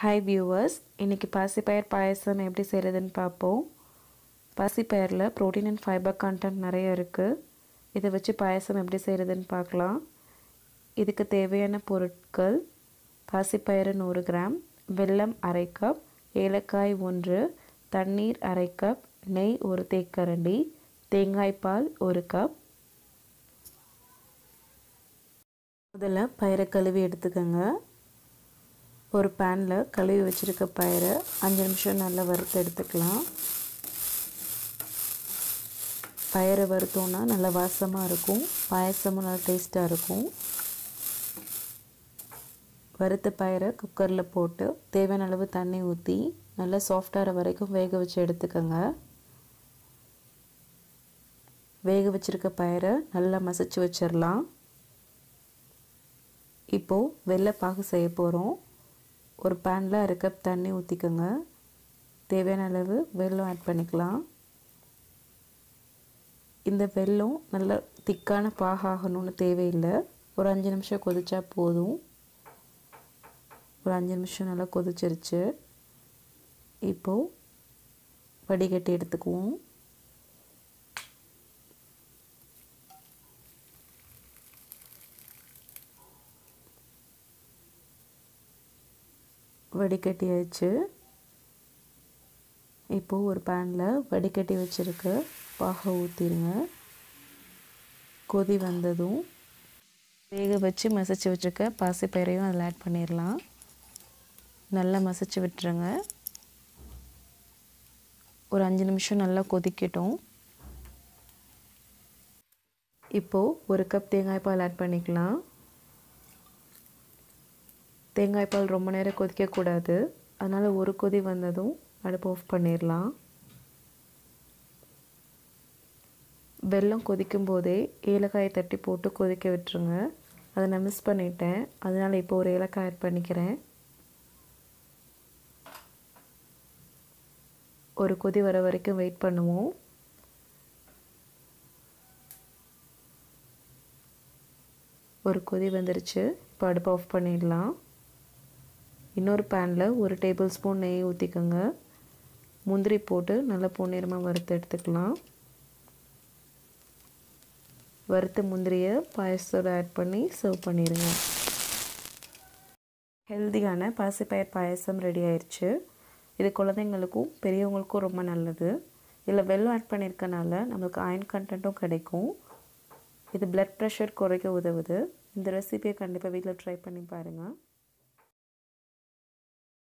Hi viewers இன்றைக்கி பாசிப்பயர் பாயசம் எப்படி செய்கிறதுன்னு பார்ப்போம். பாசிப்பயரில் ப்ரோட்டீன் அண்ட் ஃபைபர் கண்டென்ட் நிறைய இருக்குது இதை வச்சு பாயசம் எப்படி செய்கிறதுன்னு பார்க்கலாம். இதுக்கு தேவையான பொருட்கள் பாசிப்பயறு நூறு கிராம் வெல்லம் அரை கப் ஏலக்காய் ஒன்று தண்ணீர் அரை கப் நெய் ஒரு தேக்கரண்டி தேங்காய் பால் ஒரு கப் முதல்ல பயிரை கழுவி எடுத்துக்கோங்க. ஒரு பேனில் கழுவி வச்சுருக்க பயிரை அஞ்சு நிமிஷம் நல்லா வறுத்து எடுத்துக்கலாம். பயிரை வறுத்தோன்னா நல்லா வாசமாக இருக்கும். பாயசமும் நல்லா டேஸ்ட்டாக இருக்கும். வறுத்த பயிரை குக்கரில் போட்டு தேவையான அளவு தண்ணி ஊற்றி நல்லா சாஃப்டாகிற வரைக்கும் வேக வச்சு எடுத்துக்கோங்க. வேக வச்சுருக்க பயிரை நல்லா மசிச்சு வச்சிடலாம் இப்போது வெள்ளைப்பாகு செய்ய போகிறோம் ஒரு பேனில் அரை கப் தண்ணி ஊற்றிக்கோங்க தேவையான அளவு வெல்லம் ஆட் பண்ணிக்கலாம். இந்த வெல்லம் நல்ல திக்கான பாகாகணும்னு தேவையில்லை. ஒரு அஞ்சு நிமிஷம் கொதிச்சா போதும். ஒரு அஞ்சு நிமிஷம் நல்லா கொதிச்சிருச்சு. இப்போது வடிகட்டி எடுத்துக்குவோம். வடிகட்டியாச்சு. இப்போது ஒரு பேனில் வடிகட்டி வச்சுருக்க பாகை ஊற்றிடுங்க கொதி வந்ததும் வேக வச்சு மசிச்சு வச்சுருக்க பாசிப்பயிரையும் அதில் ஆட் பண்ணிடலாம் நல்லா மசிச்சு விட்டுருங்க. ஒரு அஞ்சு நிமிஷம் நல்லா கொதிக்கட்டும். இப்போது ஒரு கப் தேங்காய் பால் ஆட் பண்ணிக்கலாம். தேங்காய் பால் ரொம்ப நேரம் கொதிக்கக்கூடாது. அதனால் ஒரு கொதி வந்ததும் அடுப்பு ஆஃப் பண்ணிடலாம். வெல்லம் கொதிக்கும் போதே ஏலக்காயை தட்டி போட்டு கொதிக்க விட்டுருங்க. அதை நான் மிஸ் பண்ணிட்டேன். அதனால் இப்போ ஒரு ஏலக்காய் ஆட் பண்ணிக்கிறேன். ஒரு கொதி வர வரைக்கும் வெயிட் பண்ணுவோம். ஒரு கொதி வந்துருச்சு. இப்போ அடுப்பு ஆஃப் பண்ணிடலாம். இன்னொரு பேனில் ஒரு டேபிள் ஸ்பூன் நெய் ஊற்றிக்கோங்க முந்திரி போட்டு நல்லா பொன்னிறமாக வறுத்து எடுத்துக்கலாம். வறுத்த முந்திரியை பாயசத்தோடு ஆட் பண்ணி சர்வ் பண்ணிடுங்க ஹெல்த்தியான பாசிப்பயிர் பாயசம் ரெடி ஆயிடுச்சு இது குழந்தைங்களுக்கும் பெரியவங்களுக்கும் ரொம்ப நல்லது. இதில் வெள்ளம் ஆட் பண்ணியிருக்கனால நம்மளுக்கு அயன் கண்டென்ட்டும் கிடைக்கும். இது பிளட் ப்ரெஷர் குறைக்க உதவுது. இந்த ரெசிபியை கண்டிப்பாக வீட்டில் ட்ரை பண்ணி பாருங்கள்